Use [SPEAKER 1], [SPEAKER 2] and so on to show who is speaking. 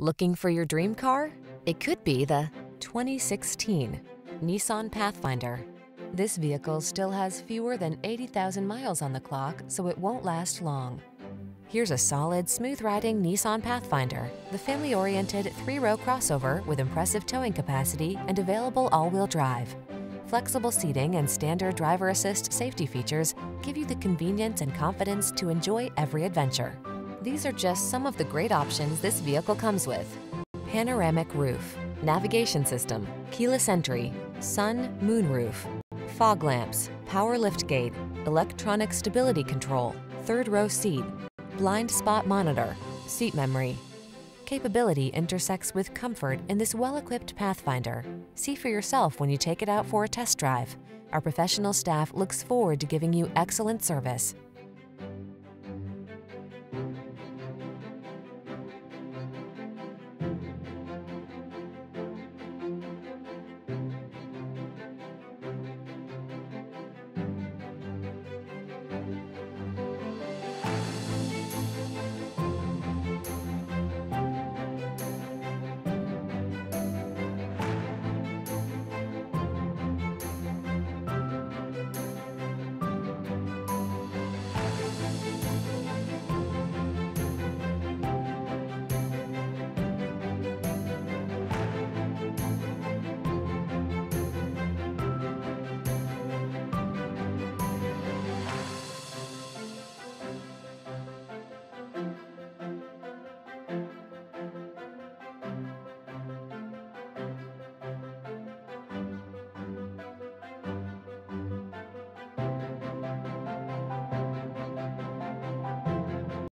[SPEAKER 1] Looking for your dream car? It could be the 2016 Nissan Pathfinder. This vehicle still has fewer than 80,000 miles on the clock, so it won't last long. Here's a solid, smooth-riding Nissan Pathfinder, the family-oriented three-row crossover with impressive towing capacity and available all-wheel drive. Flexible seating and standard driver assist safety features give you the convenience and confidence to enjoy every adventure. These are just some of the great options this vehicle comes with. Panoramic roof, navigation system, keyless entry, sun, moon roof, fog lamps, power lift gate, electronic stability control, third row seat, blind spot monitor, seat memory. Capability intersects with comfort in this well-equipped Pathfinder. See for yourself when you take it out for a test drive. Our professional staff looks forward to giving you excellent service.